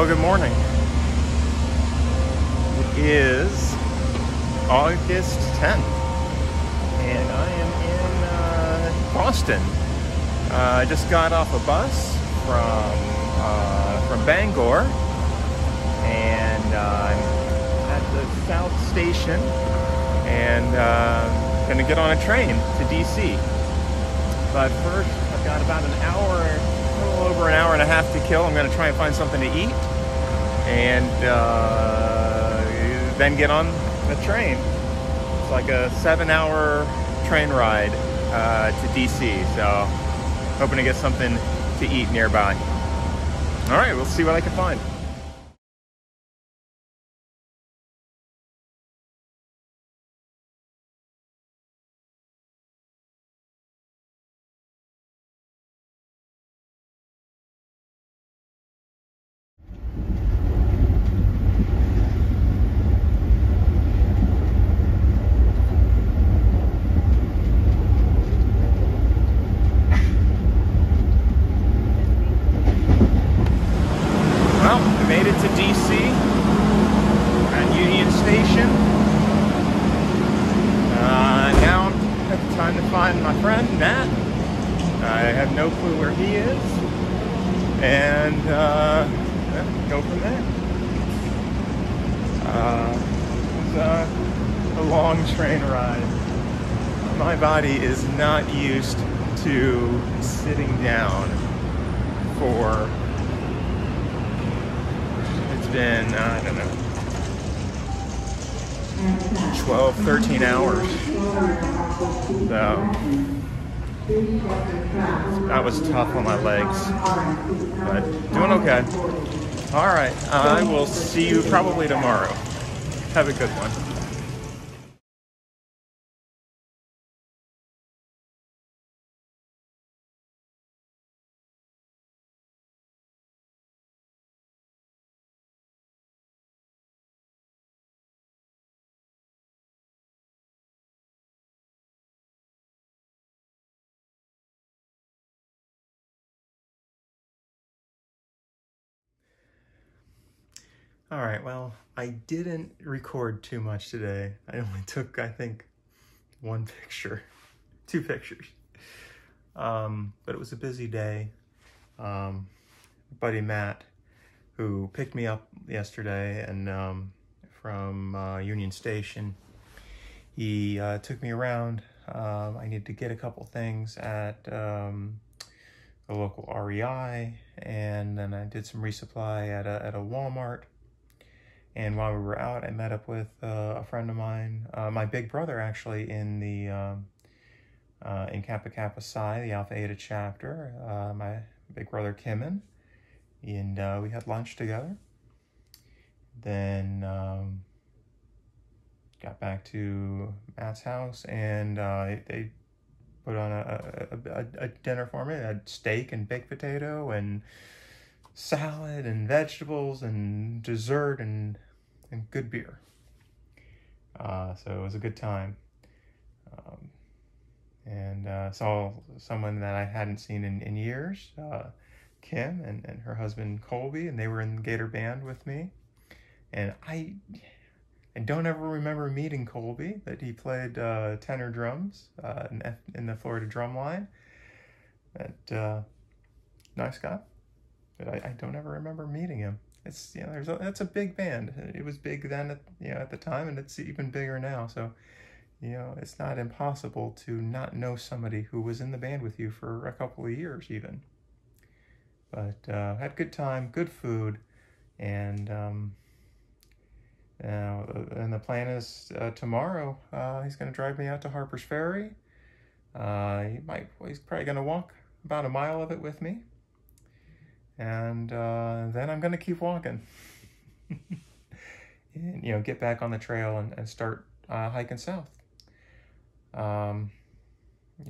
Oh, good morning. It is August 10th, and I am in uh, Boston. Uh, I just got off a bus from uh, from Bangor, and uh, I'm at the South Station, and uh, gonna get on a train to DC. But first, I've got about an hour, over an hour and a half to kill. I'm gonna try and find something to eat, and uh, then get on the train. It's like a seven-hour train ride uh, to DC. So, hoping to get something to eat nearby. All right, we'll see what I can find. Well, we made it to DC and Union Station. Uh, now it's time to find my friend Matt. I have no clue where he is, and uh, go from there. Uh, it was uh, a long train ride. My body is not used to sitting down for it's been, uh, I don't know, 12, 13 hours. So, that was tough on my legs, but doing okay. All right, I will see you probably tomorrow. Have a good one. All right, well, I didn't record too much today. I only took, I think, one picture, two pictures. Um, but it was a busy day. Um, buddy Matt, who picked me up yesterday and um, from uh, Union Station, he uh, took me around. Um, I needed to get a couple things at um, the local REI, and then I did some resupply at a, at a Walmart. And while we were out, I met up with uh, a friend of mine, uh, my big brother actually, in the um, uh, in Kappa Kappa Psi, the Alpha Eta chapter. Uh, my big brother Kimon, and uh, we had lunch together. Then um, got back to Matt's house, and uh, they put on a, a, a, a dinner for me. I had steak and baked potato and salad and vegetables and dessert and and good beer. Uh, so it was a good time. Um, and uh, saw someone that I hadn't seen in, in years, uh, Kim and, and her husband Colby, and they were in the Gator Band with me. And I, I don't ever remember meeting Colby, but he played uh, tenor drums uh, in, in the Florida drum line. But, uh, nice guy but I, I don't ever remember meeting him. It's you know, there's a, that's a big band. It was big then, at, you know, at the time, and it's even bigger now. So, you know, it's not impossible to not know somebody who was in the band with you for a couple of years, even. But uh, had good time, good food, and um, now and the plan is uh, tomorrow. Uh, he's going to drive me out to Harper's Ferry. Uh, he might. Well, he's probably going to walk about a mile of it with me and uh, then I'm gonna keep walking. and you know, get back on the trail and, and start uh, hiking south. Um,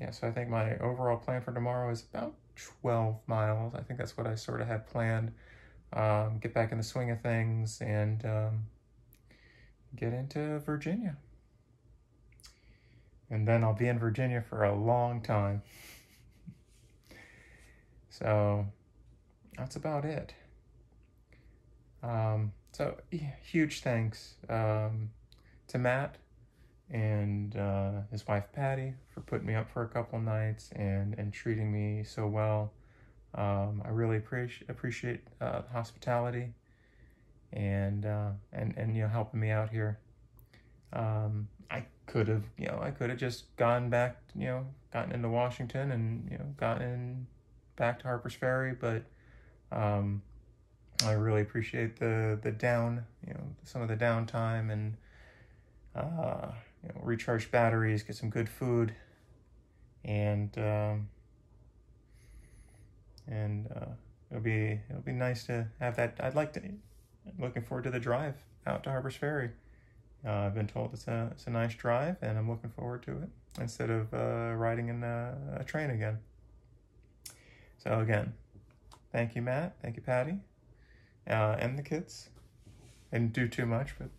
yeah, so I think my overall plan for tomorrow is about 12 miles. I think that's what I sort of had planned. Um, get back in the swing of things and um, get into Virginia. And then I'll be in Virginia for a long time. so that's about it. Um, so huge thanks um, to Matt and uh, his wife Patty for putting me up for a couple nights and, and treating me so well. Um, I really appreciate appreciate uh, hospitality and uh, and and you know helping me out here. Um, I could have you know I could have just gone back you know gotten into Washington and you know gotten back to Harper's Ferry, but um, I really appreciate the the down you know some of the downtime and uh, you know recharge batteries, get some good food, and um, and uh, it'll be it'll be nice to have that. I'd like to. looking forward to the drive out to Harper's Ferry. Uh, I've been told it's a it's a nice drive, and I'm looking forward to it instead of uh, riding in a, a train again. So again, thank you, Matt. Thank you, Patty, uh, and the kids. Didn't do too much, but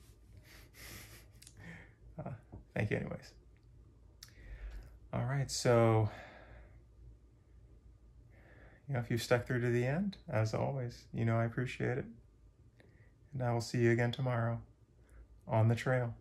uh, thank you, anyways. All right, so you know, if you stuck through to the end, as always, you know I appreciate it. And I will see you again tomorrow on the trail.